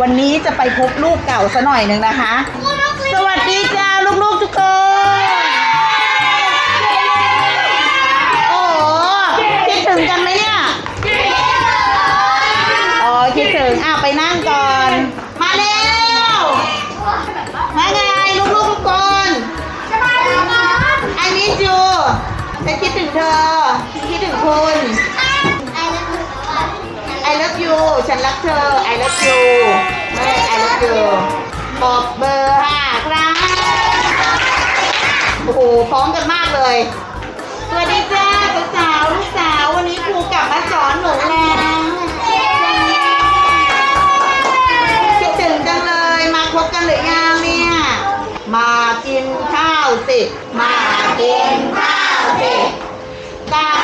วันนี้จะไปพบลูกเก่าซะหน่อยหนึ่งนะคะ สวัสดีจ้าลูกๆทุกคน โอ้โหคิดถึงกันไหมเนี่ยอ๋อคิดถึงอะไปนั่งก่อน มาเร็วมาไงลูกๆทุกคน I miss you ฉันคิดถึงเธอคิดถึงคุณ ฉันรักเธอ I love you ไม่ I love you บอกเบอร์ห้าครับโอ้โหพร้อมกันมากเลย สวัสดีจ้าสาวลูกสาววันนี้ครูกลับมาสอนหนูแล้วคิดถึงจังเลยมาคบกันหรือยังเนี่ยมากินข้าวสิ มากินข้าวสิกาดี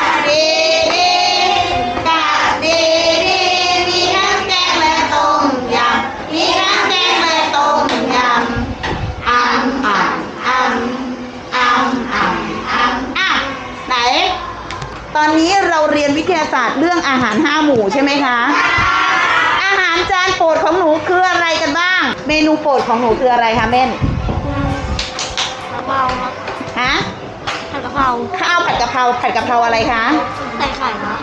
อนนี้เราเรียนวิทยาศาสตร์เรื่องอาหารห้าหมู่ใช่ไหมคะ อาหารจานโปรดของหนูคืออะไรกันบ้าง เมนูโปรดของหนูคืออะไรคะเม่นกะเพราครับฮะผัดกะเพราข้าวผัดกะเพราผัดกะเพราอะไรคะใส่ไข่ครับ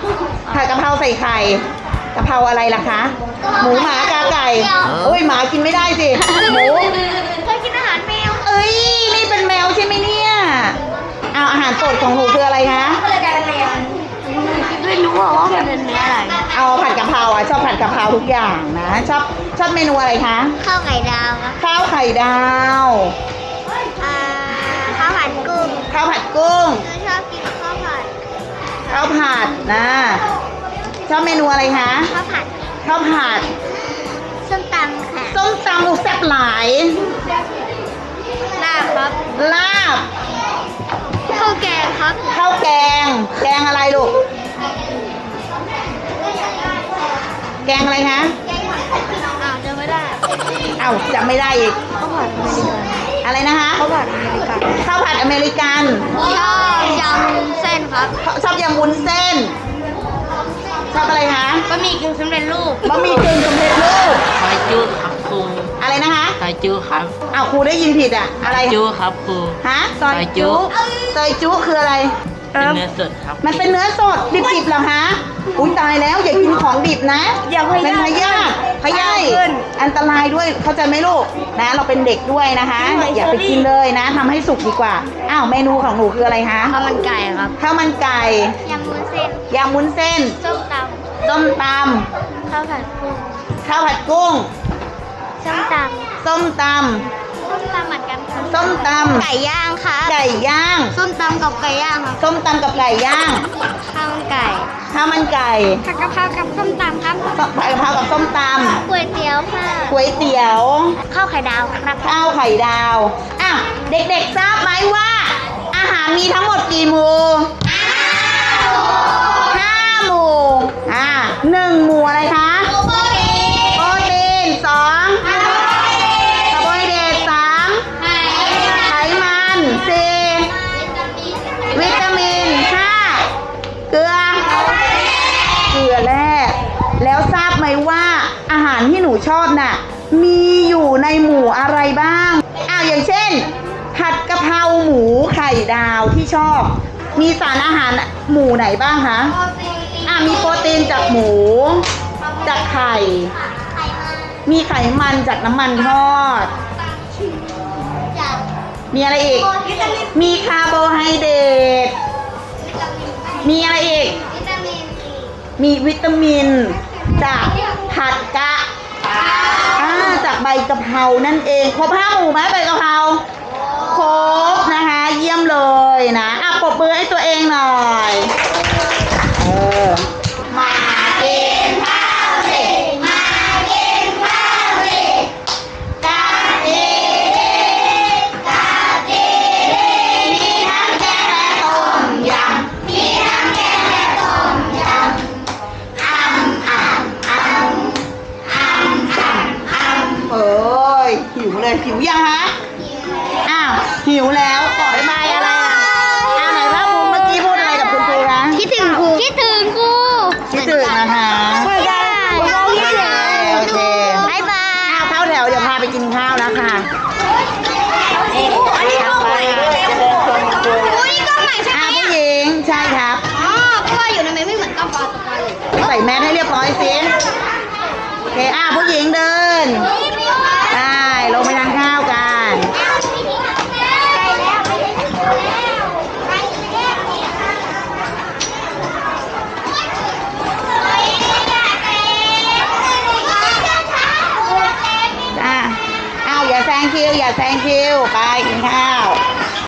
ผัดกะเพราใส่ไข่กะเพราอะไรล่ะคะ หมูหมากาไก่ โอ้ยหมากินไม่ได้สิ หมูเคยกินอาหารแม ผัดกะเพราทุกอย่างนะ ชอบชอบเมนูอะไรคะ ข้าวไข่ดาวครับข้าวไข่ดาว อ่าข้าวผัดกุ้งข้าวผัดกุ้งคือชอบกินข้าวผัดข้าวผัดนะ ชอบเมนูอะไรคะ ข้าวผัดข้าวผัด ส้มตำค่ะส้มตำอุแซ่บหลาย ลาบครับลาบ ข้าวแกงครับข้าวแกง แกงอะไรลูก แกงอะไรคะอ้าวจะไม่ได้เอ้าจำไม่ได้อีก ข้าวผัดอเมริกันอะไรนะคะข้าวผัดอเมริกันข้าวผัดอเมริกันชอบยำเส้นครับ ชอบยำวุ้นเส้น ชอบอะไรคะบะหมี่กึ่งสำเร็จรูปบะหมี่กึ่งสำเร็จรูปซอยจูครับครูอะไรนะคะซอยจูครับอ้าวครูได้ยินผิดอะอะไรจูครับครูฮะซอยจุซอยจุคืออะไร เป็นเนื้อสดครับ มันเป็นเนื้อสดดิบๆเหรอฮะอุ้ยตายแล้วอย่ากินของดิบนะอย่าพยาธิเป็นพยาธิพยาธิขึ้นอันตรายด้วยเข้าใจไหมลูกนะ เราเป็นเด็กด้วยนะคะ อย่าไปกินเลยนะทำให้สุกดีกว่าอ้าวเมนูของหนูคืออะไรคะข้าวมันไก่ครับข้าวมันไก่ยำวุ้นเส้นยำวุ้นเส้นส้มตส้มตำข้าวผัดกุ้งำข้าวผัดกุ้งส้มตส้มตำส้มตำเหมือนกันครับำ ส้มตไก่ย่างครับำไก่ย่างส้มตำกับไก่ย่างครับส้มตำกับไก่ย่างข้าวมันไก่ข้าวมันไก่ผัดกะเพรากับส้มตำครับผัดกะเพรากับส้มตก๋วยเตี๋ยวค่ะำก๋วยเตี๋ยวข้าวไข่ดาวครับข้าวไข่ดาวอะเด็กๆทราบไหมว่า อาหารมีทั้งหมดกี่หมู่ ชอบน่ะ มีอยู่ในหมู่อะไรบ้าง อ้าวอย่างเช่น ผัดกะเพราหมูไข่ดาวที่ชอบ มีสารอาหารหมู่ไหนบ้างคะอะมีโปรตีนจากหมู จากไข่ มีไขมันจากน้ำมันทอด มีอะไรอีก มีคาร์โบไฮเดรต มีอะไรอีก มีวิตามินจากผัดกะอ่าจาก ใบกะเพรานั่นเองครบห้าหมู่ไหมใบกะเพราครบนะคะ เยี่ยมเลยนะอะปรบมือให้ตัวเองหน่อยเออ หิวเลยหิวยังฮะอ้าวหิวแล้ว you อย่า thank you ไปกินข้าว